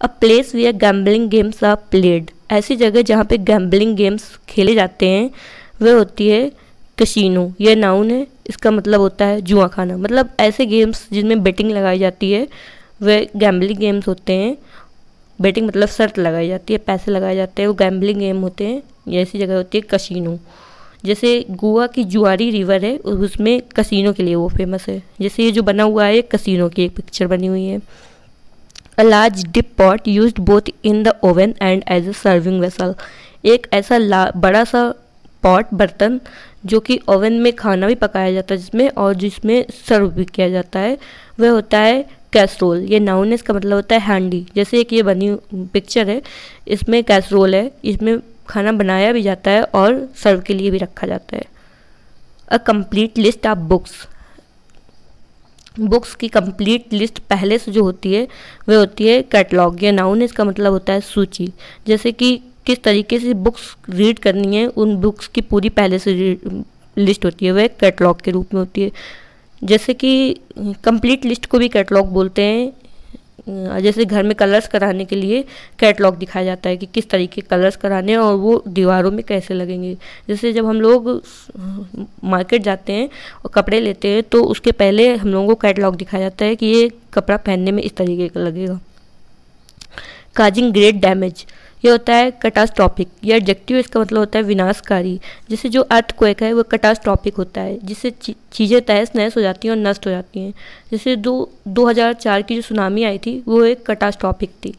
A place where gambling games are played ऐसी जगह जहाँ पे गैम्बलिंग गेम्स खेले जाते हैं, वह होती है कशीनो यह नाउन है, इसका मतलब होता है जुआ खाना. मतलब ऐसे गेम्स जिनमें बेटिंग लगाई जाती है, वह गैम्बलिंग गेम्स होते हैं. बेटिंग मतलब शर्त लगाई जाती है, पैसे लगाए जाते हैं, वो गैम्बलिंग गेम होते हैं. ऐसी जगह होती है कशीनो जैसे गोवा की जुआरी रिवर है, उसमें कसीनो के लिए वो फ़ेमस है. जैसे ये जो बना हुआ है कसीनो की एक पिक्चर बनी हुई है. A large deep pot used both in the oven and as a serving vessel एक ऐसा बड़ा सा पॉट बर्तन, जो कि ओवन में खाना भी पकाया जाता है जिसमें और जिसमें सर्व भी किया जाता है, वह होता है कैसरोल ये नाउन इसका मतलब होता है हैंडी जैसे एक ये बनी पिक्चर है, इसमें कैसरोल है, इसमें खाना बनाया भी जाता है और सर्व के लिए भी रखा जाता है। A complete list of books books की कंप्लीट लिस्ट पहले से जो होती है वह होती है कैटलॉग या नाउन, इसका मतलब होता है सूची। जैसे कि किस तरीके से बुक्स रीड करनी है, उन बुक्स की पूरी पहले से लिस्ट होती है, वह कैटलॉग के रूप में होती है। जैसे कि कंप्लीट लिस्ट को भी कैटलॉग बोलते हैं जैसे घर में कलर्स कराने के लिए कैटलॉग दिखाया जाता है कि किस तरीके कलर्स कराने हैं और वो दीवारों में कैसे लगेंगे। जैसे जब हम लोग मार्केट जाते हैं और कपड़े लेते हैं तो उसके पहले हम लोगों को कैटलॉग दिखाया जाता है कि ये कपड़ा पहनने में इस तरीके का लगेगा। काजिंग ग्रेट डैमेज ये होता है कटास्ट्रॉपिक ये एडजेक्टिव इसका मतलब होता है विनाशकारी जैसे जो अर्थ क्वेक है वो कटास्ट्रॉपिक होता है, जिससे चीज़ें तहस नहस हो जाती हैं और नष्ट हो जाती हैं। जैसे दो 2004 की जो सुनामी आई थी, वो एक कटास्ट्रॉपिक थी।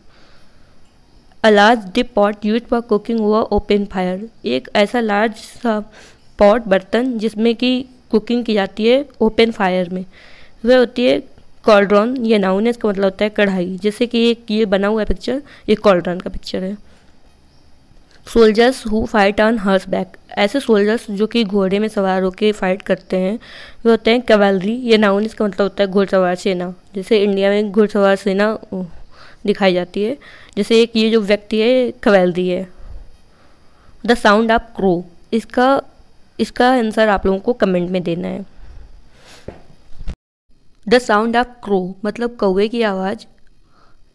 A large deep pot used for cooking हुआ ओपन फायर एक ऐसा लार्ज सा पॉट बर्तन, जिसमें कि कुकिंग की जाती है ओपन फायर में। वह होती है कॉल्ड्रॉन ये नाउन है, इसका मतलब होता है कढ़ाई, जैसे कि एक ये बना हुआ पिक्चर ये कॉल्ड्रॉन का पिक्चर है। Soldiers who fight on horseback ऐसे सोल्जर्स जो कि घोड़े में सवार होकर फाइट करते हैं वे होते हैं कवैलरी ये नाउन इसका मतलब होता है घुड़सवार सेना, जैसे इंडिया में घुड़सवार सेना दिखाई जाती है। जैसे एक ये जो व्यक्ति है कवैलरी है। द साउंड ऑफ़ क्रो इसका इसका आंसर आप लोगों को कमेंट में देना है। द साउंड ऑफ़ क्रो मतलब कौए की आवाज़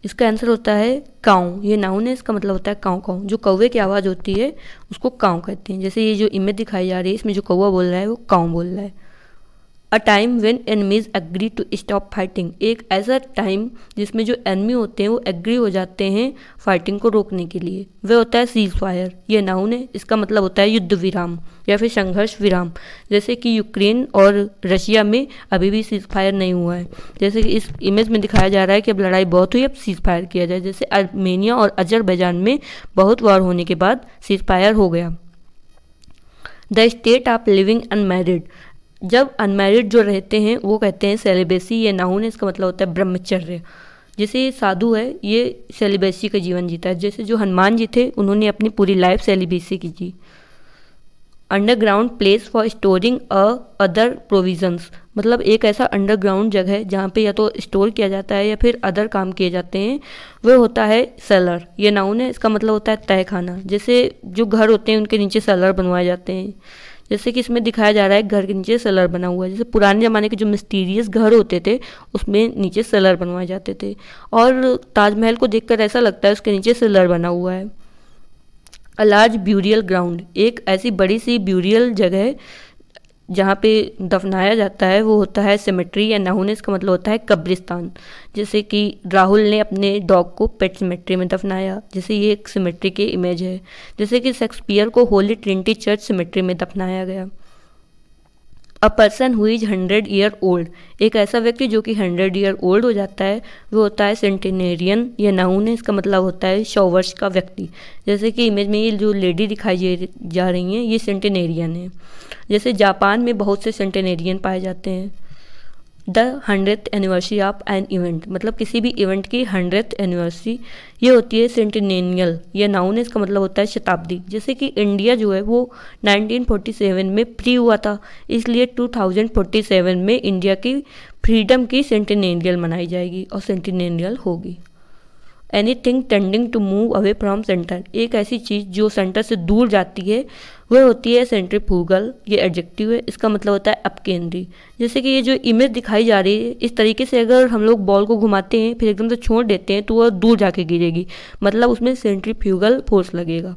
इसका आंसर होता है काऊ ये नाउन है, इसका मतलब होता है काऊ काऊ जो कौवे की आवाज़ होती है, उसको काउ कहते हैं। जैसे ये जो इमेज दिखाई जा रही है, इसमें जो कौवा बोल रहा है, वो काउ बोल रहा है। A time when enemies agree to stop fighting एक ऐसा टाइम जिसमें जो एनमी होते हैं, वो एग्री हो जाते हैं फाइटिंग को रोकने के लिए। वह होता है सीज फायर ये नाउन है, इसका मतलब होता है युद्ध विराम या फिर संघर्ष विराम। जैसे कि यूक्रेन और रशिया में अभी भी सीज फायर नहीं हुआ है। जैसे कि इस इमेज में दिखाया जा रहा है कि अब लड़ाई बहुत हुई, अब सीज फायर किया जाए। जैसे अर्मेनिया और अजरबैजान में बहुत वार होने के बाद सीज फायर हो गया। The state of living unmarried जब अनमेरिड जो रहते हैं, वो कहते हैं सेलिबेसी ये नाउन है इसका मतलब होता है ब्रह्मचर्य। जैसे ये साधु है, ये सेलिबेसी का जीवन जीता है। जैसे जो हनुमान जी थे, उन्होंने अपनी पूरी लाइफ सेलिबेसी की जी underground place for storing a other provisions मतलब एक ऐसा अंडरग्राउंड जगह है, जहाँ पे या तो स्टोर किया जाता है या फिर अदर काम किए जाते हैं। वह होता है सेलर ये नाउन है, इसका मतलब होता है तय खाना जैसे जो घर होते हैं, उनके नीचे सेलर बनवाए जाते हैं। जैसे कि इसमें दिखाया जा रहा है, घर के नीचे सलर बना हुआ है। जैसे पुराने ज़माने के जो मिस्टीरियस घर होते थे, उसमें नीचे सलर बनवाए जाते थे। और ताजमहल को देखकर ऐसा लगता है उसके नीचे सलर बना हुआ है। अ लार्ज ब्यूरियल ग्राउंड, एक ऐसी बड़ी सी ब्यूरियल जगह जहाँ पे दफनाया जाता है, वो होता है सिमेट्री या नाहून, इसका मतलब होता है कब्रिस्तान। जैसे कि राहुल ने अपने डॉग को पेट सिमेट्री में दफनाया, जैसे ये एक सिमेट्री के इमेज है। जैसे कि शेक्सपियर को होली ट्रिनिटी चर्च सिमेट्री में दफनाया गया। A person who is hundred year old एक ऐसा व्यक्ति जो कि हंड्रेड ईयर ओल्ड हो जाता है, वो होता है सेंटेनेरियन या नाउन है, इसका मतलब होता है सौ वर्ष का व्यक्ति। जैसे कि इमेज में ये जो लेडी दिखाई जा रही हैं, ये सेंटेनेरियन है। जैसे जापान में बहुत से सेंटेनेरियन पाए जाते हैं। The hundred anniversary of an event. मतलब किसी भी इवेंट की हंड्रेड एनिवर्सरी, ये होती है सेंटिनेनियल। ये नाउन इसका मतलब होता है शताब्दी। जैसे कि इंडिया जो है, वो 1947 में फ्री हुआ था। इसलिए 2047 में इंडिया की फ्रीडम की सेंटिनेनियल मनाई जाएगी और सेंटिनेनियल होगी। Anything tending to move away from centre एक ऐसी चीज़ जो सेंटर से दूर जाती है वह होती है सेंट्रीफ्यूगल, ये एडजेक्टिव है, इसका मतलब होता है अपकेंद्री। जैसे कि ये जो इमेज दिखाई जा रही है, इस तरीके से अगर हम लोग बॉल को घुमाते हैं, फिर एकदम से छोड़ देते हैं तो वह दूर जाके गिरेगी। मतलब उसमें सेंट्रीफ्यूगल फोर्स लगेगा।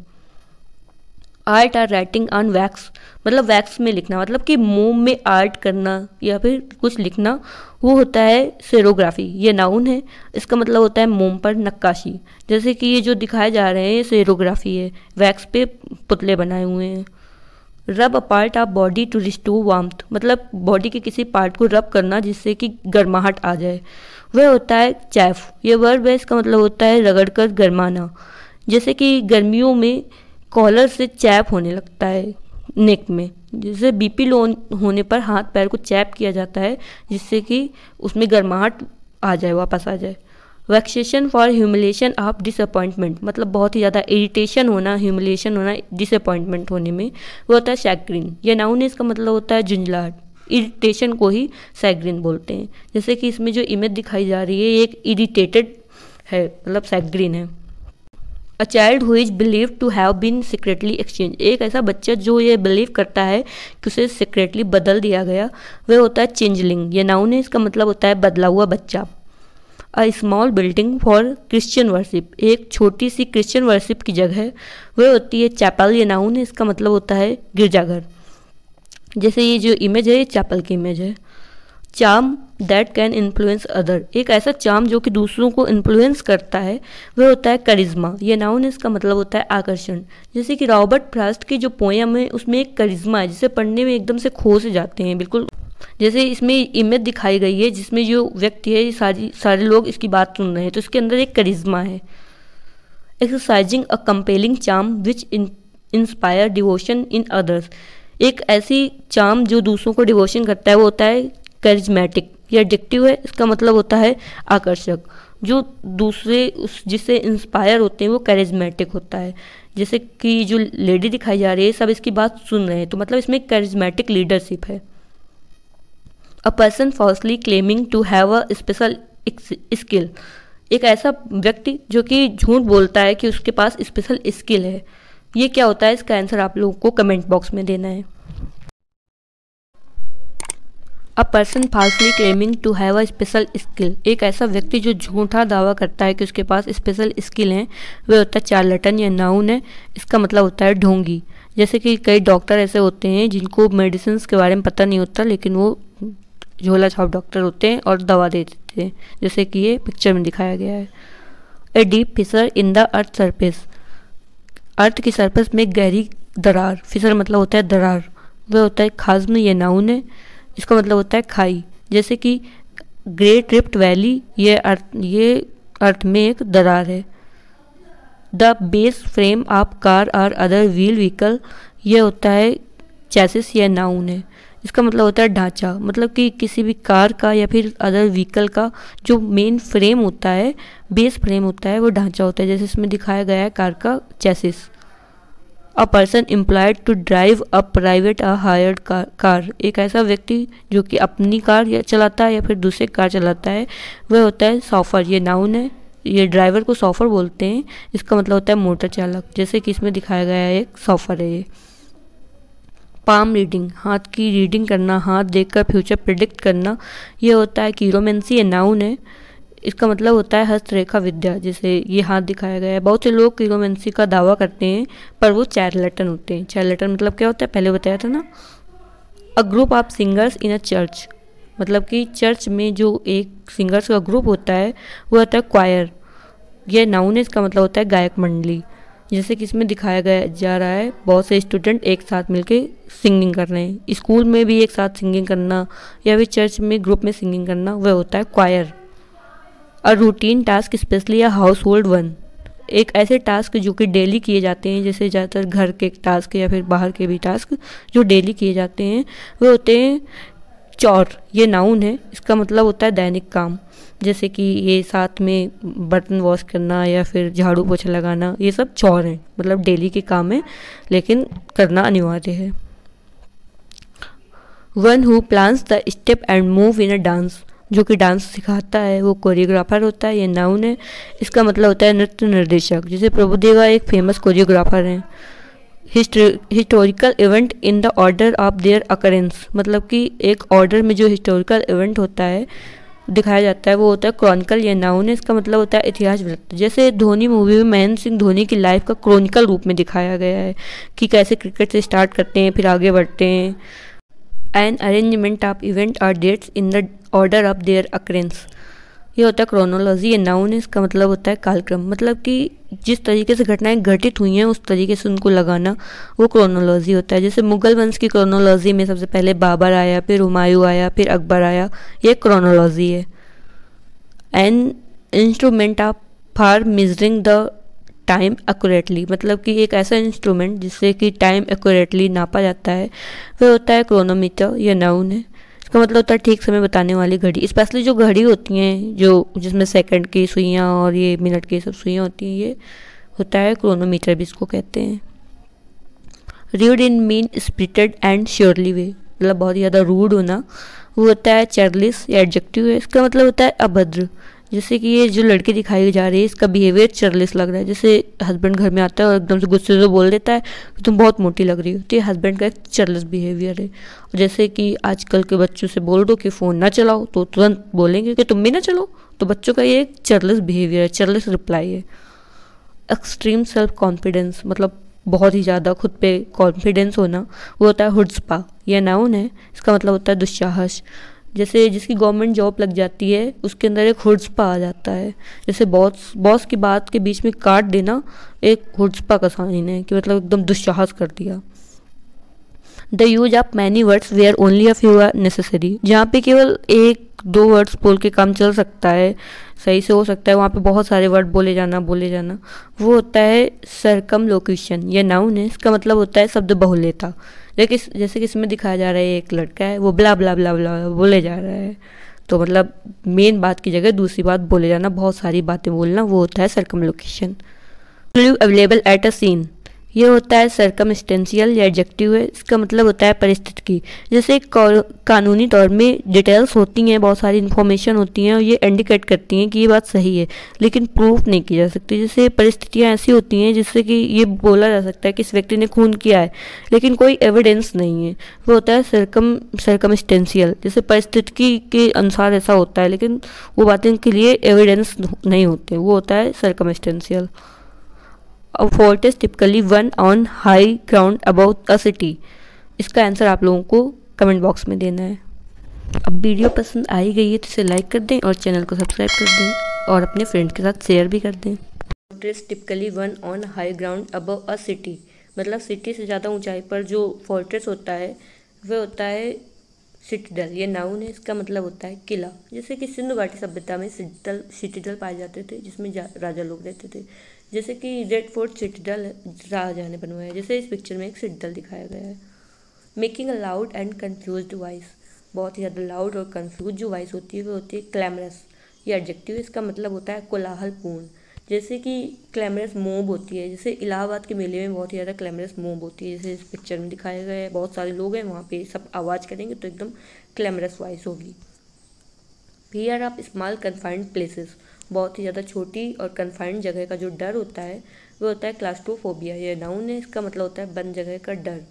Art or writing on wax मतलब वैक्स में लिखना मतलब कि मोम में आर्ट करना या फिर कुछ लिखना, वो होता है सेरोग्राफी ये नाउन है। इसका मतलब होता है मोम पर नक्काशी। जैसे कि ये जो दिखाए जा रहे हैं, ये सेरोग्राफी है। वैक्स पे पुतले बनाए हुए हैं। Rub a part of body to restore warmth मतलब बॉडी के किसी पार्ट को रब करना जिससे कि गर्माहट आ जाए। वह होता है चैफ ये वर्ब है, इसका मतलब होता है रगड़ कर गर्माना। जैसे कि गर्मियों में कॉलर से चैप होने लगता है नेक में। जैसे बीपी लो होने पर हाथ पैर को चैप किया जाता है, जिससे कि उसमें गर्माहट आ जाए, वापस आ जाए। Vexation for humiliation of disappointment मतलब बहुत ही ज़्यादा इरिटेशन होना ह्यूमिलेशन होना डिसअपॉइंटमेंट होने में वो होता है सैक्रिन ये नाउन इसका मतलब होता है झुंझलाहट। इरिटेशन को ही सैग्रिन बोलते हैं। जैसे कि इसमें जो इमेज दिखाई जा रही है एक इरिटेटेड है मतलब सैग्रिन है। A child who is believe to have been secretly exchange एक ऐसा बच्चा जो ये बिलीव करता है कि उसे सीक्रेटली बदल दिया गया, वह होता है चेंजलिंग ये नाउन है, इसका मतलब होता है बदला हुआ बच्चा. A small building for Christian worship एक छोटी सी क्रिश्चियन वर्शिप की जगह है. वह होती है चैपल ये नाउन है, इसका मतलब होता है गिरजाघर. जैसे ये जो इमेज है, ये चैपल की इमेज है. चाम दैट कैन इन्फ्लुएंस अदर एक ऐसा चाम जो कि दूसरों को इन्फ्लुएंस करता है, वह होता है करिश्मा ये नाउन इसका मतलब होता है आकर्षण. जैसे कि रॉबर्ट फ्रास्ट की जो पोयम है, उसमें एक करिश्मा है, जिसे पढ़ने में एकदम से खो से जाते हैं, बिल्कुल. जैसे इसमें इमेज दिखाई गई है, जिसमें जो व्यक्ति है सारी, सारे लोग इसकी बात सुन रहे हैं तो इसके अंदर एक करिश्मा है. Exercising a compelling charm which inspire devotion in others एक ऐसी चाम जो दूसरों को डिवोशन करता है, वो होता है करिज्मेटिक ये एडिक्टिव है, इसका मतलब होता है आकर्षक। जो दूसरे, उस जिससे इंस्पायर होते हैं, वो करिज्मेटिक होता है। जैसे कि जो लेडी दिखाई जा रही है सब इसकी बात सुन रहे हैं तो मतलब इसमें करिज्मेटिक लीडरशिप है। A person falsely claiming to have a special skill एक ऐसा व्यक्ति जो कि झूठ बोलता है कि उसके पास स्पेशल स्किल है। ये क्या होता है? इसका आंसर आप लोगों को कमेंट बॉक्स में देना है। A person falsely claiming to have a special skill एक ऐसा व्यक्ति जो झूठा दावा करता है कि उसके पास स्पेशल स्किल हैं वह होता है चार्लटन या नाउन है। इसका मतलब होता है ढोंगी। जैसे कि कई डॉक्टर ऐसे होते हैं जिनको मेडिसिन के बारे में पता नहीं होता, लेकिन वो झोला छाप डॉक्टर होते हैं और दवा दे देते हैं। जैसे कि ये पिक्चर में दिखाया गया है। A deep fissure in the earth surface earth की सरफेस में गहरी दरार। फिसर मतलब होता है दरार। वह होता है खाज्म ये नाउन है। इसका मतलब होता है खाई। जैसे कि ग्रेट रिफ्ट वैली ये अर्थ ये अर्थ में एक दरार है। The base frame of car और अदर व्हील व्हीकल ये होता है चैसिस या नाउन है। इसका मतलब होता है ढांचा। मतलब कि किसी भी कार का या फिर अदर व्हीकल का जो मेन फ्रेम होता है बेस फ्रेम होता है, वो ढांचा होता है। जैसे इसमें दिखाया गया है कार का chassis a person employed to drive a private a hired car एक ऐसा व्यक्ति जो कि अपनी कार या चलाता है या फिर दूसरे कार चलाता है, वह होता है सॉफर। ये नाउन है। ये ड्राइवर को सॉफर बोलते हैं। इसका मतलब होता है मोटर चालक। जैसे कि इसमें दिखाया गया है, एक सॉफर है ये। पाम रीडिंग हाथ की रीडिंग करना, हाथ देखकर फ्यूचर प्रिडिक्ट करना ये होता है कीरोमेंसी, ये नाउन है। इसका मतलब होता है हस्तरेखा विद्या, जिसे ये हाथ दिखाया गया है। बहुत से लोग कीरोमेंसी का दावा करते हैं, पर वो चैरलेटन होते हैं। चैरलेटन मतलब क्या होता है? पहले बताया था ना? A group of singers in a church मतलब कि चर्च में जो एक सिंगर्स का ग्रुप होता है, वो होता है क्वायर यह नाउन इसका मतलब होता है गायक मंडली। जैसे कि इसमें दिखाया गया, जा रहा है, बहुत से स्टूडेंट एक साथ मिलके सिंगिंग कर रहे हैं। स्कूल में भी एक साथ सिंगिंग करना, या फिर चर्च में ग्रुप में सिंगिंग करना, वह होता है choir a routine task specially a household one एक ऐसे टास्क जो कि डेली किए जाते हैं, जैसे ज़्यादातर घर के टास्क या फिर बाहर के भी टास्क जो डेली किए जाते हैं, वो होते हैं चौर ये नाउन है। इसका मतलब होता है दैनिक काम, जैसे कि ये साथ में बर्तन वॉश करना या फिर झाड़ू पोछा लगाना, ये सब चौर हैं। मतलब डेली के काम है, लेकिन करना अनिवार्य है। One who plans the step and move in a dance जो कि डांस सिखाता है, वो कोरियोग्राफर होता है, ये नाउन है। इसका मतलब होता है नृत्य निर्देशक, जैसे प्रभुदेवा एक फ़ेमस कोरियोग्राफर हैं। Historical event in the order of their occurrence मतलब कि एक ऑर्डर में जो हिस्टोरिकल इवेंट होता है, दिखाया जाता है, वो होता है क्रॉनिकल या नाउन इसका मतलब होता है इतिहास वृत्त। जैसे धोनी मूवी में महेंद्र सिंह धोनी की लाइफ का क्रॉनिकल रूप में दिखाया गया है, कि कैसे क्रिकेट से स्टार्ट करते हैं, फिर आगे बढ़ते हैं। An arrangement of event or dates in the order of their occurrence ये होता है क्रोनोलॉजी ये नाउन इसका मतलब होता है कालक्रम। मतलब कि जिस तरीके से घटनाएँ घटित हुई हैं, उस तरीके से उनको लगाना, वो क्रोनोलॉजी होता है। जैसे मुगल वंश की क्रोनोलॉजी में सबसे पहले बाबर आया, फिर हुमायूं आया, फिर अकबर आया, ये क्रोनोलॉजी है। An instrument of for measuring the time accurately मतलब कि एक ऐसा इंस्ट्रूमेंट जिससे कि टाइम एक्यूरेटली नापा जाता है। वह होता है क्रोनोमीटर या नाउन है। इसका मतलब होता है ठीक समय बताने वाली घड़ी। स्पेशली जो घड़ी होती हैं, जो जिसमें सेकंड की सुइयाँ और ये मिनट की सब सुइयाँ होती हैं, ये होता है क्रोनोमीटर भी इसको कहते हैं। Rude in mean spirited and surly way मतलब बहुत ज़्यादा रूड होना। वो होता है चेयरलेस या एडजेक्टिव है। इसका मतलब होता है अभद्र। जैसे कि ये जो लड़की दिखाई जा रही है, इसका बिहेवियर चरलेस लग रहा है। जैसे हस्बैंड घर में आता है और एकदम से गुस्से से बोल देता है कि तुम बहुत मोटी लग रही हो। तो ये हस्बैंड का एक चरलेस बिहेवियर है। और जैसे कि आजकल के बच्चों से बोल दो कि फ़ोन ना चलाओ तो तुरंत बोलेंगे कि तुम भी ना चलो। तो बच्चों का ये एक चरलेस बिहेवियर है चरलेस रिप्लाई है। एक्सट्रीम सेल्फ कॉन्फिडेंस मतलब बहुत ही ज़्यादा खुद पे कॉन्फिडेंस होना, वो होता है हुड्सपा यह नाउन है, इसका मतलब होता है दुस्साहस। जैसे जिसकी गवर्नमेंट जॉब लग जाती है, उसके अंदर एक हुड्सपा आ जाता है। जैसे बॉस बॉस की बात के बीच में काट देना, एक हुड्सपा का साइन है कि मतलब एकदम दुस्साहस कर दिया। The use of many words where only a few are necessary जहाँ पे केवल एक, दो वर्ड्स बोल के काम चल सकता है, सही से हो सकता है, वहाँ पे बहुत सारे वर्ड बोले जाना बोले जाना। वो होता है सरकम लोकेशन या नाउन है। इसका मतलब होता है शब्द बहुलेता। लेकिन जैसे कि इसमें दिखाया जा रहा है, एक लड़का है, वो ब्ला ब्ला ब्ला ब्ला बोले जा रहा है। तो मतलब मेन बात की जगह दूसरी बात बोले जाना, बहुत सारी बातें बोलना, वो होता है circumlocution available at a scene ये होता है सरकमस्टेंशियल या एडजेक्टिव है इसका मतलब होता है परिस्थिति की जैसे कानूनी तौर में डिटेल्स होती हैं, बहुत सारी इन्फॉर्मेशन होती हैं और ये इंडिकेट करती हैं कि ये बात सही है, लेकिन प्रूफ नहीं की जा सकती। जैसे परिस्थितियाँ ऐसी होती हैं जिससे कि ये बोला जा सकता है कि इस व्यक्ति ने खून किया है, लेकिन कोई एविडेंस नहीं है। वो होता है सरकम सरकमस्टेंशियल जैसे परिस्थिति के अनुसार ऐसा होता है, लेकिन वो बातें के लिए एविडेंस नहीं होते। वो होता है circumstantial a fort is typically one on high ground about a city इसका आंसर आप लोगों को कमेंट बॉक्स में देना है। अब वीडियो पसंद आई गई है तो इसे लाइक कर दें और चैनल को सब्सक्राइब कर दें और अपने फ्रेंड के साथ शेयर भी कर दें। Fortress typically one on high ground above a city मतलब सिटी से ज़्यादा ऊंचाई पर जो फोर्ट्रेस होता है, वह होता है सिटीडल ये नाउन है, इसका मतलब होता है किला। जैसे कि सिंधु घाटी सभ्यता में सिटीडल सिटीडल पाए जाते थे, जिसमें राजा लोग रहते थे। जैसे कि रेड फोर्ट सिटीडल राजा ने बनवाया, जैसे इस पिक्चर में एक सिटीडल दिखाया गया है। Making a loud and confuse voice बहुत ही ज़्यादा लाउड और कन्फ्यूज़ जो वॉइस होती है, वो होती है क्लैमरस ये एडजेक्टिव इसका मतलब होता है कोलाहलपूर्ण। जैसे कि क्लैमरस मोब होती है, जैसे इलाहाबाद के मेले में बहुत ही ज़्यादा क्लैमरस मोब होती है, जैसे इस पिक्चर में दिखाया गया है। बहुत सारे लोग हैं, वहाँ पे सब आवाज़ करेंगे तो एकदम क्लैमरस वॉइस होगी। Fear of small confined places बहुत ही ज़्यादा छोटी और कन्फाइंड जगह का जो डर होता है, वो होता है क्लास्ट्रोफोबिया ये नाउन है, इसका मतलब होता है बंद जगह का डर.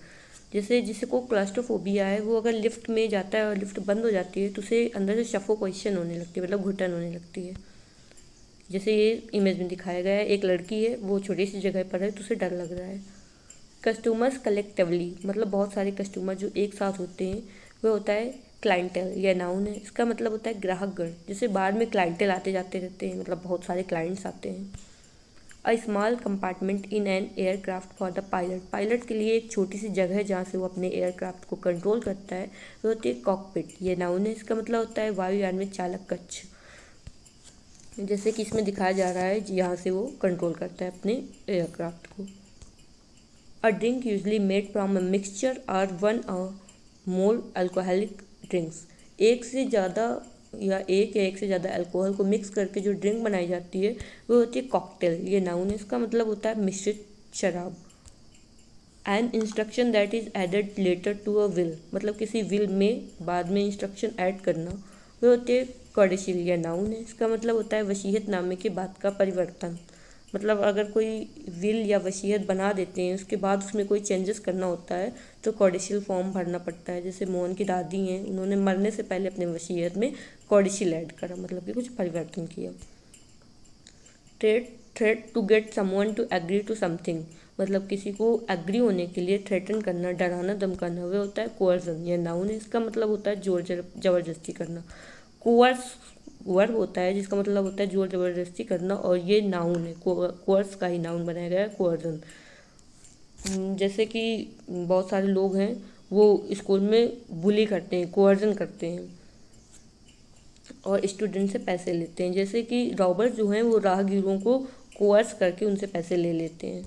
जैसे, जिसे को क्लास्ट्रोफोबिया है, वो अगर लिफ्ट में जाता है और लिफ्ट बंद हो जाती है तो उसे अंदर से शफो क्वेश्चन होने लगती है मतलब घुटन होने लगती है. जैसे ये इमेज में दिखाया गया है, एक लड़की है, वो छोटी सी जगह पर है तो उसे डर लग रहा है. कस्टमर्स कलेक्टिवली मतलब बहुत सारे कस्टमर जो एक साथ होते हैं, वो होता है क्लाइंटल या नाउन है। इसका मतलब होता है ग्राहकगण, जैसे बाद में क्लाइंटल आते जाते रहते हैं मतलब बहुत सारे क्लाइंट्स आते हैं। A small compartment in an aircraft for the pilot pilot के लिए एक छोटी सी जगह है जहाँ से वो अपने एयरक्राफ्ट को कंट्रोल करता है वो होती है कॉकपिट ये नाउन है। इसका मतलब होता है वायुयान में चालक कक्ष। जैसे कि इसमें दिखाया जा रहा है यहाँ से वो कंट्रोल करता है अपने एयरक्राफ्ट को। A drink usually made from a mixture or one a more alcoholic drinks. एक से ज़्यादा या एक या एक से ज़्यादा अल्कोहल को मिक्स करके जो ड्रिंक बनाई जाती है, वो होती है कॉकटेल। ये नाउन है, इसका मतलब होता है मिश्रित शराब। And instruction that is added later to a will मतलब किसी विल में बाद में इंस्ट्रक्शन ऐड करना, वो होती है कॉडिशिल। या नाउन है, इसका मतलब होता है वसीयत नामे की बात का परिवर्तन। मतलब अगर कोई विल या वसीयत बना देते हैं, उसके बाद उसमें कोई चेंजेस करना होता है तो कॉडिशियल फॉर्म भरना पड़ता है। जैसे मोहन की दादी हैं, उन्होंने मरने से पहले अपने वसीयत में कॉडिशियल ऐड करा मतलब कि कुछ परिवर्तन किया। Threat threat to get someone to agree to something मतलब किसी को एग्री होने के लिए थ्रेटन करना, डराना, धमकाना वह होता है कोअर्जन या नाउन इसका मतलब होता है ज़ोर ज़बरदस्ती करना। कोअर्स वर्ब होता है जिसका मतलब होता है ज़ोर ज़बरदस्ती करना और ये नाउन है कोर्स का ही नाउन बनाया गया है कोअर्जन हम्म, जैसे कि बहुत सारे लोग हैं वो स्कूल में बुली करते हैं कोअर्जन करते हैं और स्टूडेंट से पैसे लेते हैं। जैसे कि रॉबर्स जो हैं वो राहगीरों को कोर्स करके उनसे पैसे ले लेते हैं।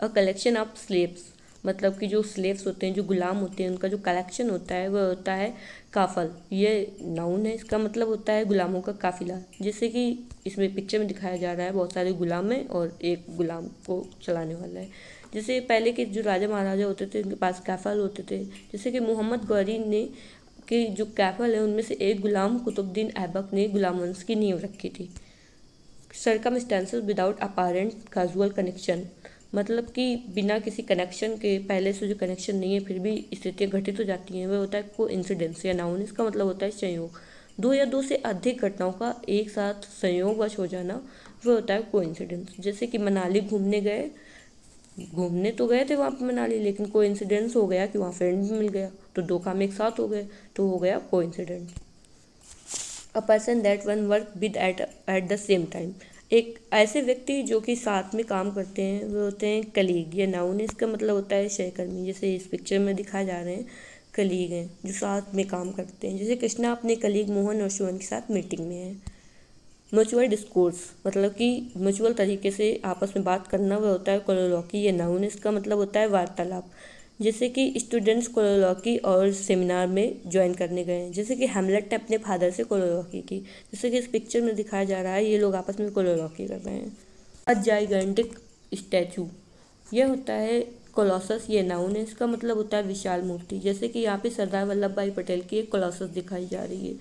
अ कलेक्शन ऑफ़ स्लेब्स मतलब कि जो स्लेव्स होते हैं, जो गुलाम होते हैं, उनका जो कलेक्शन होता है वह होता है काफल। ये नाउन है, इसका मतलब होता है गुलामों का काफिला। जैसे कि इसमें पिक्चर में दिखाया जा रहा है, बहुत सारे गुलाम हैं और एक गुलाम को चलाने वाला है। जैसे पहले के जो राजा महाराजा होते थे, उनके पास कैफल होते थे। जैसे कि मोहम्मद गौरी ने, के जो कैफल है, उनमें से एक गुलाम, कुतुबुद्दीन ऐबक ने गुलाम वंश की नींव रखी थी। Circum without apparent casual connection मतलब कि बिना किसी कनेक्शन के, पहले से जो कनेक्शन नहीं है, फिर भी स्थितियाँ घटित हो जाती हैं वह होता है को इंसिडेंस या नाउन इसका मतलब होता है संयोग। दो या दो से अधिक घटनाओं का एक साथ संयोगवश हो जाना वह होता है को इंसिडेंस जैसे कि मनाली घूमने गए, घूमने तो गए थे वहाँ पर मनाली, लेकिन को इंसिडेंस हो गया कि वहाँ फ्रेंड भी मिल गया। तो दो काम एक साथ हो गए तो हो गया को incident a person that one work with at at the same time एक ऐसे व्यक्ति जो कि साथ में काम करते हैं, वो होते हैं कलीग या नाउन। इसका मतलब होता है सहकर्मी, जैसे इस पिक्चर में दिखाए जा रहे हैं कलीग हैं जो साथ में काम करते हैं। जैसे कृष्णा अपने कलीग मोहन और शिवन के साथ मीटिंग में है। म्यूचुअल डिस्कोर्स मतलब कि म्यूचुअल तरीके से आपस में बात करना वह होता है कोलोलॉकी या नाउन। इसका मतलब होता है वार्तालाप। जैसे कि स्टूडेंट्स कोलोलॉकी और सेमिनार में ज्वाइन करने गए हैं। जैसे कि हेमलेट ने अपने फादर से कोलोलॉकी की। जैसे कि इस पिक्चर में दिखाया जा रहा है, ये लोग आपस में कोलोलॉकी कर रहे हैं। अ जाइगेंटिक स्टैचू यह होता है कोलोसस ये नाउन है। इसका मतलब होता है विशाल मूर्ति। जैसे कि यहाँ पे सरदार वल्लभ भाई पटेल की एक कोलोसस दिखाई जा रही है।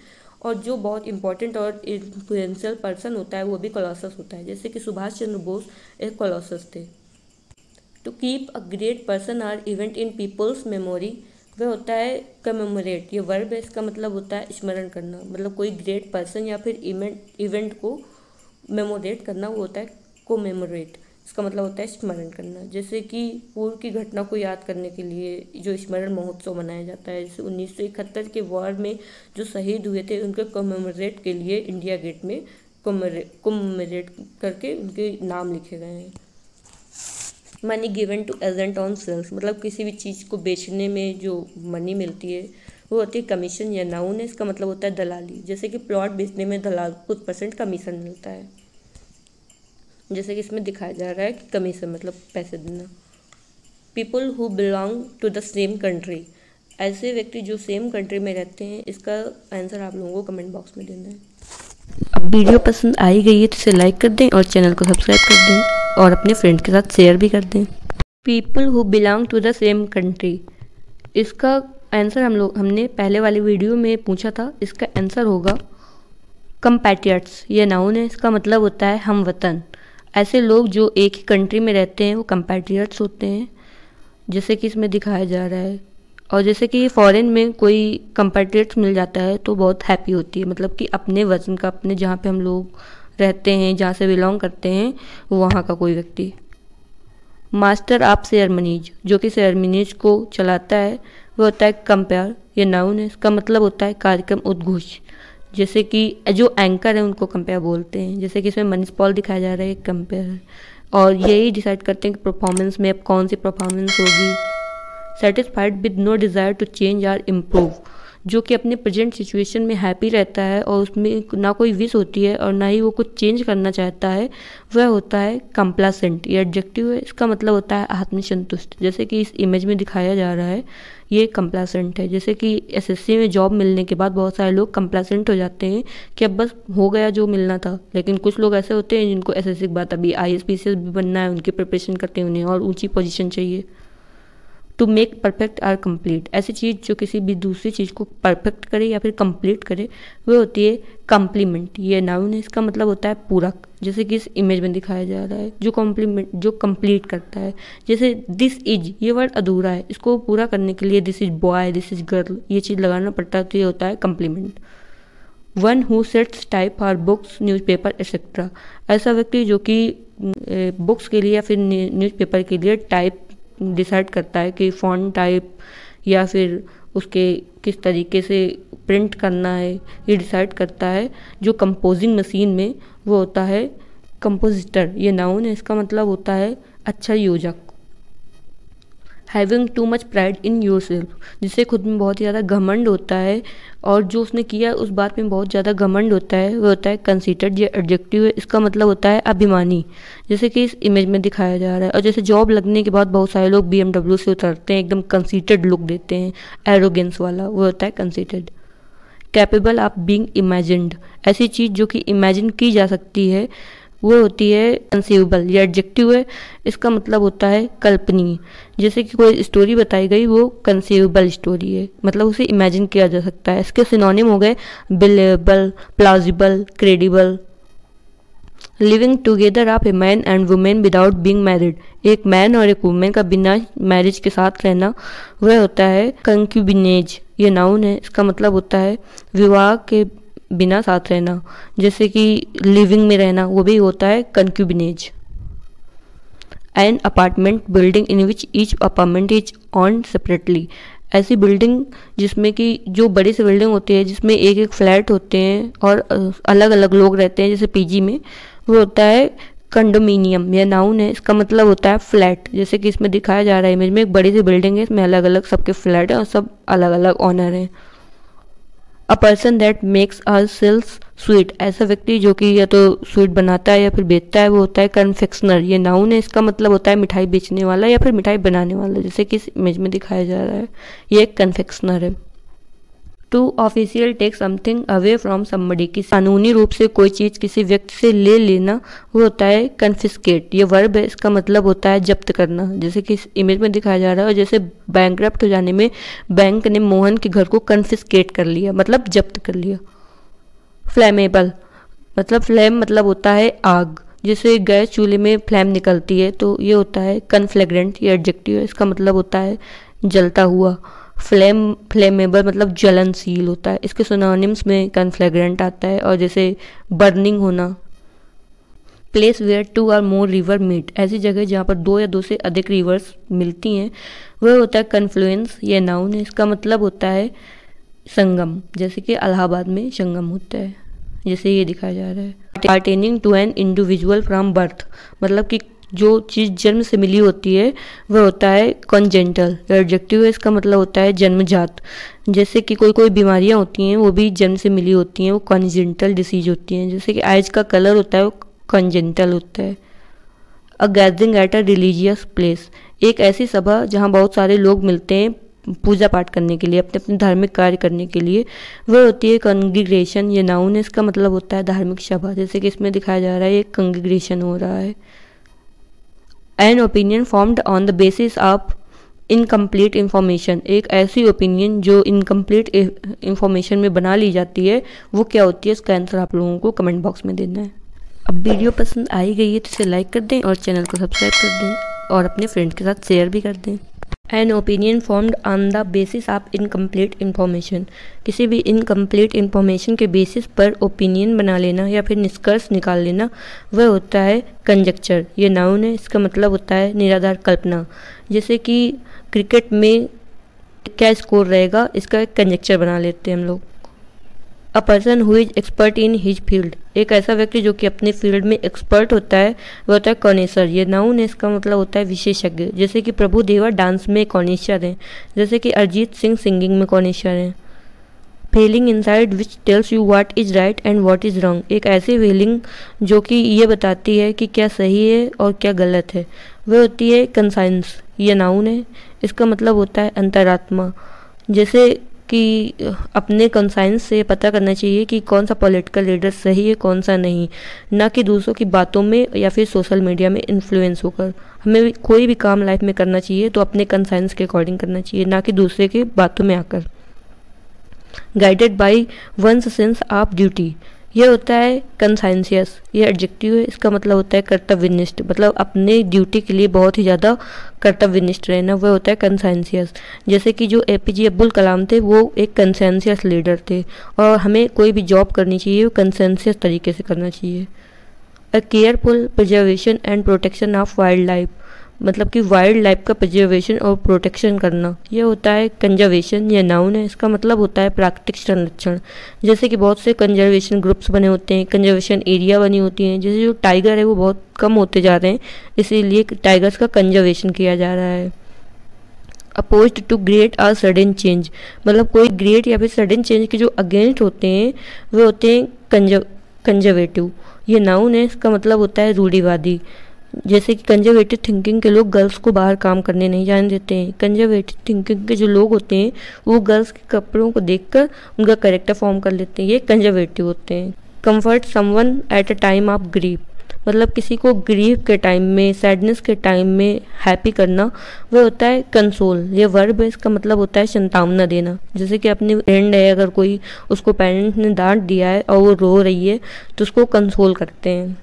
और जो बहुत इंपॉर्टेंट और इन्फ्लुएंशियल पर्सन होता है, वो भी कोलोसस होता है। जैसे कि सुभाष चंद्र बोस एक कोलोसस थे। To keep a great person or event in people's memory वह होता है कमेमोरेट ये वर्ब है, इसका मतलब होता है स्मरण करना. मतलब कोई ग्रेट पर्सन या फिर इवेंट इवेंट को मेमोरेट करना, वो होता है कोमेमोरेट इसका मतलब होता है स्मरण करना. जैसे कि पूर्व की घटना को याद करने के लिए जो स्मरण महोत्सव मनाया जाता है, जैसे उन्नीस सौ इकहत्तर के वॉर में जो शहीद हुए थे, उनके कोमेमोरेट के लिए इंडिया गेट में कोमेमोरेट करके उनके नाम लिखे गए हैं। Money given to agent on sales मतलब किसी भी चीज़ को बेचने में जो मनी मिलती है, वो होती है कमीशन या नाउन है इसका मतलब होता है दलाली। जैसे कि प्लॉट बेचने में दलाल को कुछ परसेंट कमीशन मिलता है। जैसे कि इसमें दिखाया जा रहा है कि कमीशन मतलब पैसे देना। People who belong to the same country ऐसे व्यक्ति जो सेम कंट्री में रहते हैं, इसका आंसर आप लोगों को कमेंट बॉक्स में देना है। अब वीडियो पसंद आई गई है तो इसे लाइक कर दें और चैनल को सब्सक्राइब कर दें। और अपने फ्रेंड के साथ शेयर भी कर दें people who belong to the same country इसका आंसर हम लोग, हमने पहले वाली वीडियो में पूछा था, इसका आंसर होगा कंपैटियट्स ये नाउन है, इसका मतलब होता है हम वतन ऐसे लोग जो एक ही कंट्री में रहते हैं, वो कंपैटियट्स होते हैं। जैसे कि इसमें दिखाया जा रहा है। और जैसे कि फॉरेन में कोई कंपैटियट्स मिल जाता है तो बहुत हैप्पी होती है। मतलब कि अपने वज़न का, अपने जहाँ पे हम लोग रहते हैं, जहाँ से बिलोंग करते हैं वहाँ का कोई व्यक्ति। मास्टर ऑफ़ शेयरमनीज जो कि शेयरमनीज को चलाता है वह होता है कंपेयर ये नाउन है। इसका मतलब होता है कार्यक्रम उद्घोष। जैसे कि जो एंकर है, उनको कंपेयर बोलते हैं। जैसे कि इसमें मनीष पॉल दिखाया जा रहा है कंपेयर और यही डिसाइड करते हैं कि परफॉर्मेंस में अब कौन सी परफॉर्मेंस होगी। Satisfied with no desire to change or improve जो कि अपने प्रेजेंट सिचुएशन में हैप्पी रहता है और उसमें ना कोई विश होती है और ना ही वो कुछ चेंज करना चाहता है, वह होता है कंप्लासेंट ये एडजेक्टिव है, इसका मतलब होता है आत्मसंतुष्ट. जैसे कि इस इमेज में दिखाया जा रहा है, ये कंप्लासेंट है. जैसे कि एसएससी में जॉब मिलने के बाद बहुत सारे लोग कंप्लासेंट हो जाते हैं कि अब बस हो गया जो मिलना था. लेकिन कुछ लोग ऐसे होते हैं जिनको एस के बाद अभी आई एस भी बनना है, उनकी प्रिपरेशन करते हैं उन्हें और ऊँची पोजिशन चाहिए. To make perfect or complete ऐसी चीज़ जो किसी भी दूसरी चीज़ को परफेक्ट करे या फिर कंप्लीट करे, वो होती है कम्प्लीमेंट ये नाउन है, इसका मतलब होता है पूरक, जैसे कि इस इमेज में दिखाया जा रहा है, जो कॉम्प्लीमेंट जो कंप्लीट करता है. जैसे दिस इज़ ये वर्ड अधूरा है, इसको पूरा करने के लिए this is boy this is girl ये चीज़ लगाना पड़ता है तो ये होता है complement one who sets type or books newspaper etcetera ऐसा व्यक्ति जो कि बुक्स के लिए या फिर न्यूज़पेपर के लिए टाइप डिसाइड करता है कि फ़ॉन्ट टाइप या फिर उसके किस तरीके से प्रिंट करना है, ये डिसाइड करता है। जो कंपोजिंग मशीन में वो होता है कंपोजिटर ये नाउन है। इसका मतलब होता है अच्छा योजक। Having too much pride in yourself जिससे खुद में बहुत ही ज़्यादा घमंड होता है और जो उसने किया उस बात में बहुत ज़्यादा घमंड होता है वह होता है कंसीडर्ड ये एडजेक्टिव है। इसका मतलब होता है अभिमानी, जैसे कि इस इमेज में दिखाया जा रहा है। और जैसे जॉब लगने के बाद बहुत सारे लोग बी से उतरते हैं, एकदम कंसीडर्ड लुक देते हैं एरोगेंस वाला, वो होता है considered capable of being imagined ऐसी चीज़ जो कि इमेजिन की जा सकती है वो होती है कंसीवेबल ये एडजेक्टिव है। इसका मतलब होता है कल्पनीय। जैसे कि कोई स्टोरी बताई गई, वो कंसीवेबल स्टोरी है। मतलब उसे इमेजिन किया जा सकता है। इसके सिनोनिम हो गए believable plausible credible living together of a man and woman without being married एक मैन और एक वुमेन का बिना मैरिज के साथ रहना, वह होता है कंक्यूबिनेज ये नाउन है। इसका मतलब होता है विवाह के बिना साथ रहना, जैसे कि लिविंग में रहना, वो भी होता है concubinage an apartment building in which each apartment is own separately ऐसी बिल्डिंग जिसमें कि जो बड़ी सी बिल्डिंग होती है, जिसमें एक एक फ्लैट होते हैं और अलग अलग लोग रहते हैं, जैसे पीजी में, वो होता है कंडोमिनियम या नाउन है। इसका मतलब होता है फ्लैट जैसे कि इसमें दिखाया जा रहा है इमेज में, एक बड़ी सी बिल्डिंग है, इसमें अलग अलग सबके फ्लैट हैं और सब अलग अलग ऑनर हैं। A person that makes or sells sweet ऐसा व्यक्ति जो कि या तो स्वीट बनाता है या फिर बेचता है, वो होता है कन्फेक्शनर ये नाउन है, इसका मतलब होता है मिठाई बेचने वाला या फिर मिठाई बनाने वाला, जैसे कि इस इमेज में दिखाया जा रहा है। ये एक कन्फेक्शनर है। To official take something away from somebody की कानूनी रूप से कोई चीज़ किसी व्यक्ति से ले लेना, वो होता है कन्फिस्केट ये वर्ब है, इसका मतलब होता है जब्त करना. जैसे कि इमेज में दिखाया जा रहा है, और जैसे बैंक हो जाने में बैंक ने मोहन के घर को कन्फिस्केट कर लिया मतलब जब्त कर लिया. फ्लैमेबल मतलब फ्लैम मतलब होता है आग. जैसे गैस चूल्हे में फ्लैम निकलती है तो ये होता है कन्फ्लेग्रेंट ये एडजेक्टिव इसका मतलब होता है जलता हुआ. फ्लेम फ्लेमेबल मतलब जलनशील होता है। इसके सोनोनिम्स में कन्फ्लेग्रेंट आता है और जैसे बर्निंग होना। Place where two or more river meet ऐसी जगह जहाँ पर दो या दो से अधिक रिवर्स मिलती हैं। वह होता है कन्फ्लुएंस या नाउन है। इसका मतलब होता है संगम। जैसे कि अलाहाबाद में संगम होता है। जैसे ये दिखाया जा रहा है। To an individual from birth मतलब कि जो चीज़ जन्म से मिली होती है, वह होता है कॉन्जेंटल एडजेक्टिव है, इसका मतलब होता है जन्मजात. जैसे कि कोई कोई बीमारियाँ होती हैं, वो भी जन्म से मिली होती हैं, वो कॉन्जेंटल डिसीज होती हैं. जैसे कि आइज़ का कलर होता है, वो कॉन्जेंटल होता है. A gathering at a religious place एक ऐसी सभा जहाँ बहुत सारे लोग मिलते हैं पूजा पाठ करने के लिए, अपने अपने धार्मिक कार्य करने के लिए. वह होती है कंग्रीग्रेशन ये नाउन इसका मतलब होता है धार्मिक सभा. जैसे कि इसमें दिखाया जा रहा है, एक कंग्रीग्रेशन हो रहा है. An opinion formed on the basis of incomplete information एक ऐसी ओपिनियन जो इनकम्प्लीट इंफॉर्मेशन में बना ली जाती है, वो क्या होती है? इसका आंसर आप लोगों को कमेंट बॉक्स में देना है। अब वीडियो पसंद आई गई है तो इसे लाइक कर दें और चैनल को सब्सक्राइब कर दें और अपने फ्रेंड के साथ शेयर भी कर दें। An opinion formed on the basis of incomplete information किसी भी इनकम्प्लीट इन्फॉर्मेशन के बेसिस पर ओपिनियन बना लेना या फिर निष्कर्ष निकाल लेना, वह होता है कंजक्चर ये नाउन है, इसका मतलब होता है निराधार कल्पना. जैसे कि क्रिकेट में क्या स्कोर रहेगा, इसका एक कंजक्चर बना लेते हैं हम लोग. A person who is expert in his field एक ऐसा व्यक्ति जो कि अपने फ़ील्ड में एक्सपर्ट होता है, वह होता है कॉनेसर ये नाउन है, इसका मतलब होता है विशेषज्ञ. जैसे कि प्रभु देवा डांस में कॉनेशर हैं. जैसे कि अरिजीत सिंह सिंगिंग में कॉनेशर हैं. Feeling inside which tells you what is right and what is wrong एक ऐसी फीलिंग जो कि ये बताती है कि क्या सही है और क्या गलत है. वह होती है कंसाइंस ये नाउन है. इसका मतलब होता है अंतरात्मा. जैसे कि, अपने कंसाइंस से पता करना चाहिए कि कौन सा पॉलिटिकल लीडर सही है, कौन सा नहीं। ना कि दूसरों की बातों में या फिर सोशल मीडिया में इन्फ्लुएंस होकर। हमें कोई भी काम लाइफ में करना चाहिए तो अपने कंसाइंस के अकॉर्डिंग करना चाहिए, ना कि दूसरे के बातों में आकर। Guided by one's sense of duty ये होता है कंसाइंसियस ये एडजेक्टिव है, इसका मतलब होता है कर्तव्यनिष्ठ मतलब अपने ड्यूटी के लिए बहुत ही ज़्यादा कर्तव्यनिष्ठ रहना वह होता है कंसाइंसियस जैसे कि जो ए पी जे अब्दुल कलाम थे, वो एक कंसेंसियस लीडर थे, और हमें कोई भी जॉब करनी चाहिए कंसेंसियस तरीके से करना चाहिए। A careful preservation and protection of wildlife मतलब कि वाइल्ड लाइफ का प्रिजर्वेशन और प्रोटेक्शन करना। ये होता है कंजर्वेशन या नाउन है। इसका मतलब होता है प्राकृतिक संरक्षण। जैसे कि बहुत से कंजर्वेशन ग्रुप्स बने होते हैं कंजर्वेशन एरिया बनी होती हैं। जैसे जो टाइगर है, वो बहुत कम होते जा रहे हैं। इसीलिए टाइगर्स का कंजर्वेशन किया जा रहा है। Oppose to great or sudden change मतलब कोई ग्रेट या फिर सडन चेंज के जो अगेंस्ट होते हैं, वे होते हैं कंजर कंजर्वेटिव ये नाउन है, इसका मतलब होता है रूढ़ीवादी। जैसे कि कंजर्वेटिव थिंकिंग के लोग गर्ल्स को बाहर काम करने नहीं जाने देते हैं। कंजर्वेटिव थिंकिंग के जो लोग होते हैं, वो गर्ल्स के कपड़ों को देखकर उनका करेक्टर फॉर्म कर लेते हैं। ये कंजर्वेटिव होते हैं। Comfort someone at a time of grief मतलब किसी को ग्रीफ के टाइम में सैडनेस के टाइम में हैप्पी करना वह होता है कंसोल ये वर्ब है, इसका मतलब होता है संतावना देना। जैसे कि अपनी फ्रेंड है, अगर कोई उसको पेरेंट्स ने डांट दिया है और वो रो रही है तो उसको कंसोल करते हैं।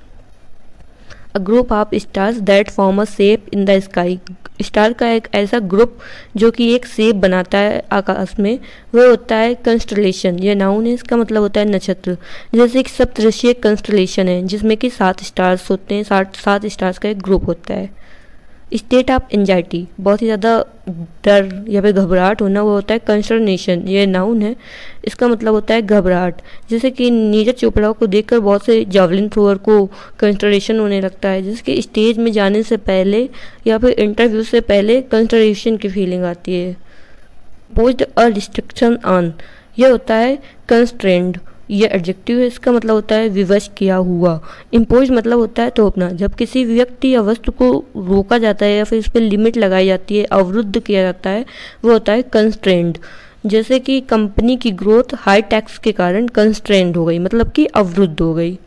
A group of stars that form a shape in the sky star का एक ऐसा ग्रुप जो कि एक सेप बनाता है आकाश में वह होता है कंस्टलेशन यह नाउन है, इसका मतलब होता है नक्षत्र. जैसे कि सप्तऋषि कंस्टलेशन है, जिसमें कि सात स्टार्स होते हैं, सात सात स्टार्स का एक ग्रुप होता है। स्टेट ऑफ़ एंजाइटी बहुत ही ज़्यादा डर या फिर घबराहट होना, वो होता है कंस्टरनेशन ये नाउन है। इसका मतलब होता है घबराहट। जैसे कि नीरज चोपड़ा को देखकर बहुत से जावलिन थ्रोअर को कंस्टरेशन होने लगता है। जैसे कि स्टेज में जाने से पहले या फिर इंटरव्यू से पहले कंस्टरेशन की फीलिंग आती है। पोस्ट अ रिस्ट्रिक्शन ऑन यह होता है कंस्ट्रेंड ये एडजेक्टिव है, इसका मतलब होता है विवश किया हुआ। इम्पोज मतलब होता है थोपना। जब किसी व्यक्ति या वस्तु को रोका जाता है या फिर उस पर लिमिट लगाई जाती है, अवरुद्ध किया जाता है, वो होता है कंस्ट्रेंड जैसे कि कंपनी की ग्रोथ हाई टैक्स के कारण कंस्ट्रेंड हो गई मतलब कि अवरुद्ध हो गई।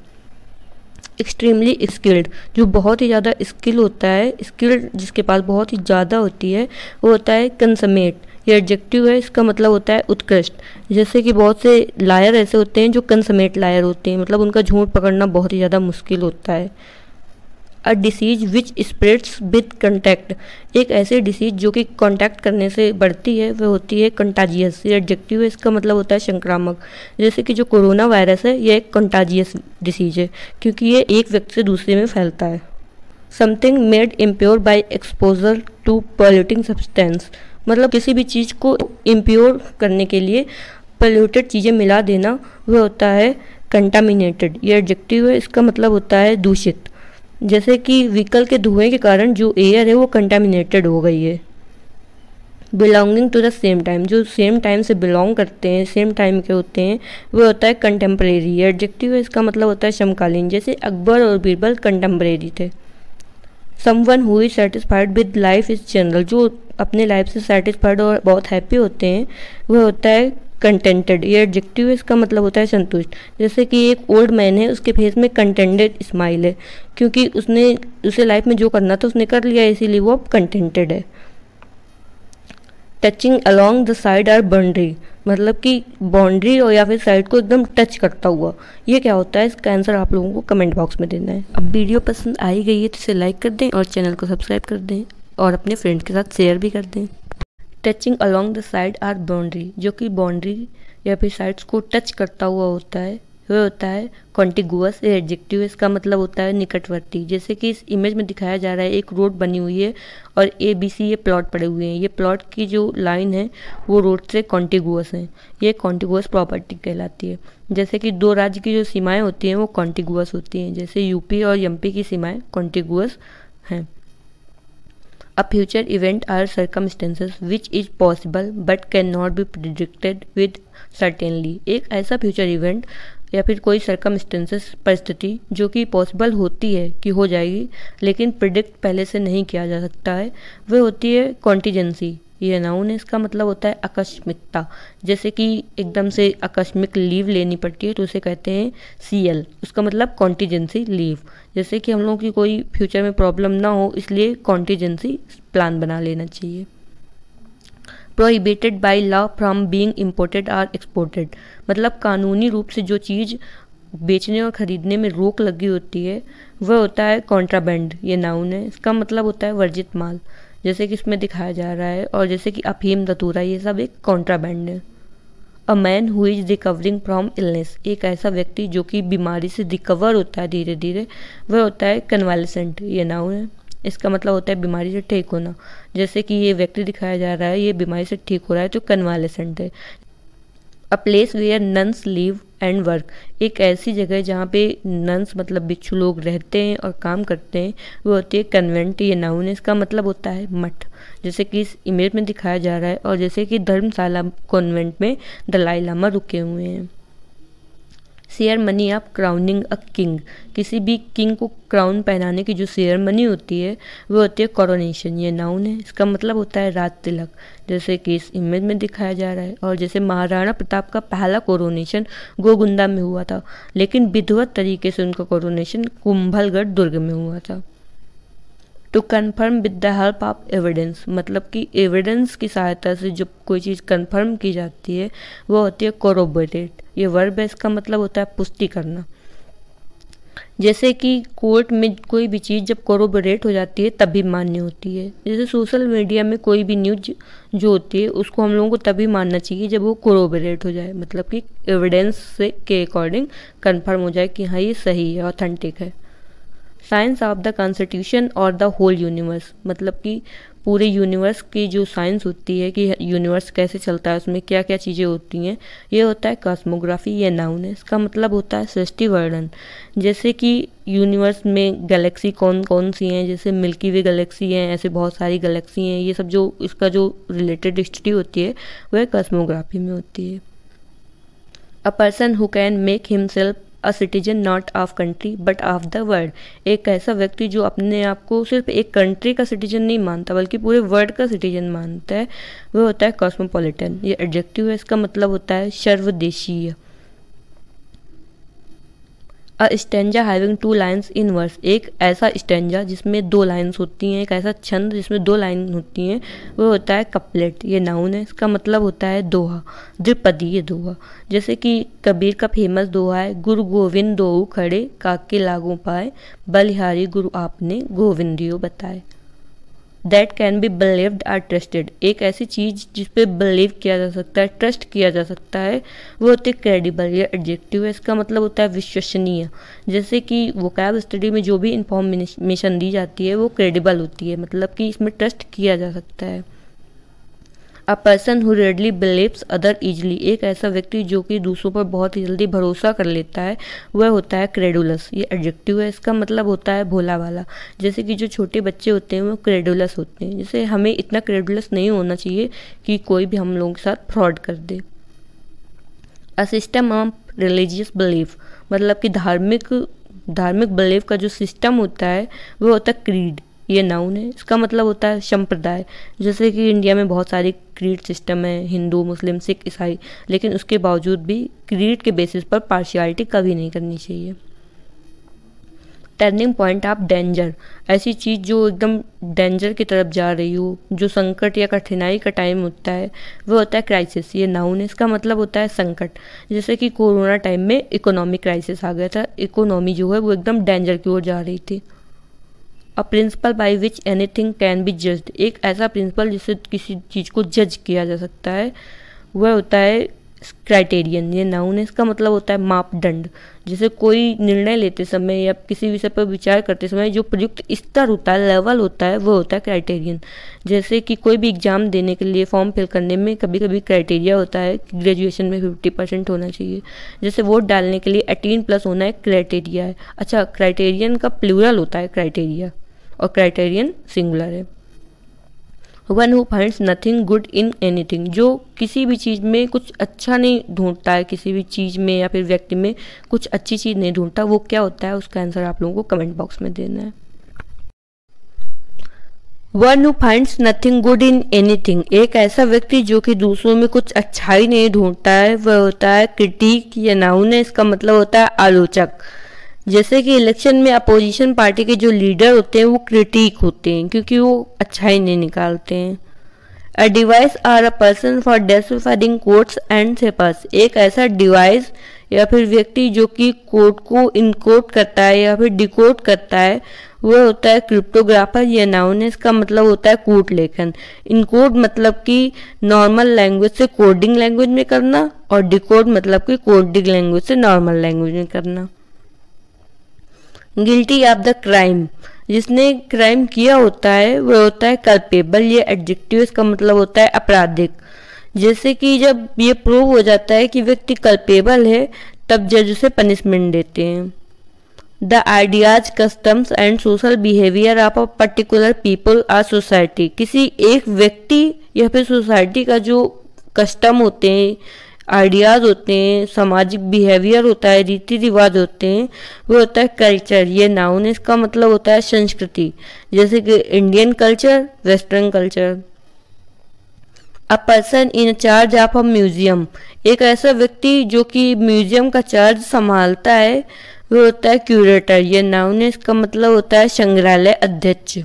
एक्सट्रीमली स्किल्ड जो बहुत ही ज़्यादा स्किल होता है स्किल्ड जिसके पास बहुत ही ज़्यादा होती है, वो होता है कंसमेट ये एडजेक्टिव है, इसका मतलब होता है उत्कृष्ट. जैसे कि बहुत से लायर ऐसे होते हैं जो कंसमेट लायर होते हैं मतलब उनका झूठ पकड़ना बहुत ही ज़्यादा मुश्किल होता है. A disease which spreads with contact एक ऐसी डिसीज जो कि कांटेक्ट करने से बढ़ती है वह होती है कंटाजियस ये एडजेक्टिव है, इसका मतलब होता है संक्रामक. जैसे कि जो कोरोना वायरस है यह एक कंटाजियस डिसीज है, क्योंकि ये एक व्यक्ति से दूसरे में फैलता है. Something made impure by exposure to polluting substance मतलब किसी भी चीज़ को इम्प्योर करने के लिए पोल्यूटेड चीज़ें मिला देना वह होता है कंटामिनेटेड ये एडजेक्टिव है, इसका मतलब होता है दूषित. जैसे कि व्हीकल के धुएँ के कारण जो एयर है वो कंटामिनेटेड हो गई है। Belonging to the same time जो सेम टाइम से बिलोंग करते हैं सेम टाइम के होते हैं, वो होता है कंटेम्प्रेरी एडजेक्टिव इसका मतलब होता है समकालीन, जैसे अकबर और बीरबल कंटेम्प्रेरी थे। Someone who is satisfied with life is general जो अपने लाइफ से सेटिस्फाइड और बहुत हैप्पी होते हैं वह होता है कंटेंटेड ये एडजेक्टिव इसका मतलब होता है संतुष्ट। जैसे कि एक ओल्ड मैन है, उसके फेस में कंटेंटेड स्माइल है। क्योंकि उसने, उसे लाइफ में जो करना था, उसने कर लिया, इसीलिए वो अब कंटेंटेड है। Touching along the side or boundary मतलब कि बाउंड्री और या फिर साइड को एकदम टच करता हुआ। ये क्या होता है? इसका आंसर आप लोगों को कमेंट बॉक्स में देना है। अब वीडियो पसंद आई गई है तो इसे लाइक कर दें और चैनल को सब्सक्राइब कर दें और अपने फ्रेंड के साथ शेयर भी कर दें। Touching along the side or boundary जो कि बाउंड्री या फिर साइड्स को टच करता हुआ होता है, वह होता है कॉन्टिगुअस एडजेक्टिव इसका मतलब होता है निकटवर्ती। जैसे कि इस इमेज में दिखाया जा रहा है, एक रोड बनी हुई है और ए बी सी ये प्लॉट पड़े हुए हैं। ये प्लॉट की जो लाइन है, वो रोड से कॉन्टिगुअस है। ये कॉन्टिगुअस प्रॉपर्टी कहलाती है। जैसे कि दो राज्य की जो सीमाएँ होती हैं, वो कॉन्टिगुअस होती हैं। जैसे यूपी और एमपी की सीमाएँ कॉन्टिगुअस हैं। A future event or circumstances which is possible but can not be predicted with certainly एक ऐसा फ्यूचर इवेंट या फिर कोई सर्कमस्टेंसेस परिस्थिति जो कि पॉसिबल होती है कि हो जाएगी, लेकिन प्रिडिक्ट पहले से नहीं किया जा सकता है वह होती है कॉन्टीजेंसी ये नाउन है, इसका मतलब होता है आकस्मिकता। जैसे कि एकदम से आकस्मिक लीव लेनी पड़ती है तो उसे कहते हैं सी एल उसका मतलब कॉन्टीजेंसी लीव जैसे कि हम लोगों की कोई फ्यूचर में प्रॉब्लम ना हो, इसलिए कॉन्टीजेंसी प्लान बना लेना चाहिए। Prohibited by law from being imported or exported मतलब कानूनी रूप से जो चीज़ बेचने और ख़रीदने में रोक लगी होती है, वह होता है कॉन्ट्राबैंड ये नाउन है। इसका मतलब होता है वर्जित माल। जैसे कि इसमें दिखाया जा रहा है, और जैसे कि अफीम, दतूरा, ये सब एक कॉन्ट्राबैंड है। A man who is recovering from illness एक ऐसा व्यक्ति जो कि बीमारी से रिकवर होता है धीरे धीरे वह होता है कन्वालिसेंट ये नाउन है। इसका मतलब होता है बीमारी से ठीक होना। जैसे कि ये व्यक्ति दिखाया जा रहा है, ये बीमारी से ठीक हो रहा है तो कन्वालेसेंट है। A place where nuns live and work एक ऐसी जगह जहाँ पे नंस मतलब बिच्छू लोग रहते हैं और काम करते हैं, वो होती है कन्वेंट ये नाउन इसका मतलब होता है मठ। जैसे कि इस इमेज में दिखाया जा रहा है और जैसे कि धर्मशाला कॉन्वेंट में दलाई लामा रुके हुए हैं। Share money of crowning a king किसी भी किंग को क्राउन पहनाने की जो शेयर मनी होती है, वो होती है कॉरोनेशन ये नाउन है. इसका मतलब होता है रात तिलक. जैसे कि इस इमेज में दिखाया जा रहा है. और जैसे महाराणा प्रताप का पहला कोरोनेशन गोगुंदा में हुआ था, लेकिन विधवत तरीके से उनका कोरोनेशन कुंभलगढ़ दुर्ग में हुआ था. To confirm with the help of evidence मतलब कि एविडेंस की सहायता से जब कोई चीज़ कन्फर्म की जाती है, वो होती है कोरोबोरेट ये वर्ब है, इसका मतलब होता है पुष्टि करना। जैसे कि कोर्ट में कोई भी चीज़ जब कोरोबोरेट हो जाती है तभी मान्य होती है। जैसे सोशल मीडिया में कोई भी न्यूज़ जो होती है, उसको हम लोगों को तभी मानना चाहिए जब वो कोरोबोरेट हो जाए। मतलब कि एविडेंस से के अकॉर्डिंग कंफर्म हो जाए कि हाँ ये सही है ऑथेंटिक है। साइंस ऑफ़ द कॉन्स्टिट्यूशन और द होल यूनिवर्स मतलब कि पूरे यूनिवर्स की जो साइंस होती है कि यूनिवर्स कैसे चलता है, उसमें क्या क्या चीज़ें होती हैं, ये होता है कॉस्मोग्राफी या नाउन है। इसका मतलब होता है सृष्टि वर्णन। जैसे कि यूनिवर्स में गैलेक्सी कौन कौन सी हैं? जैसे मिल्की वे गैलेक्सी हैं, ऐसे बहुत सारी गैलेक्सी हैं, ये सब जो इसका जो रिलेटेड स्टडी होती है, वह कॉस्मोग्राफी में होती है। A person who can make himself a citizen not of country but of the world एक ऐसा व्यक्ति जो अपने आप को सिर्फ़ एक कंट्री का सिटीजन नहीं मानता, बल्कि पूरे वर्ल्ड का सिटीजन मानता है वह होता है कॉस्मोपोलिटन ये एडजेक्टिव है, इसका मतलब होता है सर्वदेशीय. A stanza having two lines in verse एक ऐसा स्टेंजा जिसमें दो लाइन्स होती हैं, एक ऐसा छंद जिसमें दो लाइन होती हैं, वो होता है कपलेट, ये नाउन है। इसका मतलब होता है दोहा द्रिपदी ये दोहा। जैसे कि कबीर का फ़ेमस दोहा है, गुरु गोविंद दो खड़े, काके लागू पाए, बलिहारी गुरु आपने गोविंदियो बताए। That can be believed or trusted एक ऐसी चीज़ जिस पे बिलीव किया जा सकता है ट्रस्ट किया जा सकता है, वो होती है क्रेडिबल या एडजेक्टिव है इसका मतलब होता है विश्वसनीय। जैसे कि वो कैब स्टडी में जो भी इंफॉर्मेशन दी जाती है, वो क्रेडिबल होती है। मतलब कि इसमें ट्रस्ट किया जा सकता है। A person who readily believes other easily एक ऐसा व्यक्ति जो कि दूसरों पर बहुत ही जल्दी भरोसा कर लेता है, वह होता है क्रेडुलस ये एडजेक्टिव है, इसका मतलब होता है भोला वाला जैसे कि जो छोटे बच्चे होते हैं, वो क्रेडुलस होते हैं. जैसे हमें इतना क्रेडुलस नहीं होना चाहिए कि कोई भी हम लोगों के साथ फ्रॉड कर दे. A system of religious belief मतलब कि धार्मिक धार्मिक बिलीफ का जो सिस्टम होता है, वो होता है क्रीड ये नाउन है। इसका मतलब होता है संप्रदाय। जैसे कि इंडिया में बहुत सारी क्रीड सिस्टम है, हिंदू, मुस्लिम, सिख, ईसाई। लेकिन उसके बावजूद भी क्रीड के बेसिस पर पार्शियलिटी कभी नहीं करनी चाहिए। टर्निंग पॉइंट ऑफ़ डेंजर ऐसी चीज़ जो एकदम डेंजर की तरफ़ जा रही हो, जो संकट या कठिनाई का टाइम होता है, वो होता है क्राइसिस ये नाउन है। इसका मतलब होता है संकट। जैसे कि कोरोना टाइम में इकोनॉमिक क्राइसिस आ गया था। इकोनॉमी जो है वो एकदम डेंजर की ओर जा रही थी। A principle by which anything can be judged एक ऐसा प्रिंसिपल जिससे किसी चीज़ को जज किया जा सकता है, वह होता है क्राइटेरियन ये नाउन है। इसका मतलब होता है मापदंड। जैसे कोई निर्णय लेते समय या किसी विषय पर विचार करते समय जो प्रयुक्त स्तर होता है लेवल होता है वो होता है क्राइटेरियन जैसे कि कोई भी एग्ज़ाम देने के लिए फॉर्म फिल करने में कभी कभी क्राइटेरिया होता है कि ग्रेजुएशन में फिफ्टी परसेंट होना चाहिए। जैसे वोट डालने के लिए एटीन प्लस होना एक क्राइटेरिया है। अच्छा क्राइटेरियन का प्लूरल होता है क्राइटेरिया और क्राइटेरियन सिंगुलर है। One who finds nothing good in anything जो किसी भी चीज़ में कुछ अच्छा नहीं ढूंढता है, किसी भी चीज़ में या फिर व्यक्ति में कुछ अच्छी चीज़ नहीं ढूंढता, वो क्या होता है? उसका आंसर आप लोगों को कमेंट बॉक्स में देना है। One who finds nothing good in anything एक ऐसा व्यक्ति जो कि दूसरों में कुछ अच्छाई नहीं ढूंढता है, वह होता है क्रिटिक या नाउन इसका मतलब होता है आलोचक। जैसे कि इलेक्शन में अपोजिशन पार्टी के जो लीडर होते हैं, वो क्रिटिक होते हैं, क्योंकि वो अच्छाई नहीं निकालते हैं। A device or a person for deciphering codes and ciphers एक ऐसा डिवाइस या फिर व्यक्ति जो कि कोड को इनकोड करता है या फिर डिकोड करता है, वह होता है क्रिप्टोग्राफर या नाउन इसका मतलब होता है कोट लेखन। इनकोड मतलब कि नॉर्मल लैंग्वेज से कोडिंग लैंग्वेज में करना और डिकोड मतलब कि कोडिंग लैंग्वेज से नॉर्मल लैंग्वेज में करना। गिल्टी ऑफ़ द क्राइम जिसने क्राइम किया होता है, वह होता है कल्पेबल ये एडजेक्टिव इसका मतलब होता है आपराधिक. जैसे कि जब ये प्रूव हो जाता है कि व्यक्ति कल्पेबल है, तब जज उसे पनिशमेंट देते हैं. The ideas customs and social behaviour of a particular people or society किसी एक व्यक्ति या फिर सोसाइटी का जो कस्टम होते हैं आइडियाज़ होते हैं, सामाजिक बिहेवियर होता है रीति रिवाज होते हैं, वो होता है कल्चर ये नाउन इसका मतलब होता है संस्कृति. जैसे कि Indian culture western culture a person in charge of a museum एक ऐसा व्यक्ति जो कि म्यूज़ियम का चार्ज संभालता है, वो होता है क्यूरेटर ये नाउन इसका मतलब होता है संग्रहालय अध्यक्ष.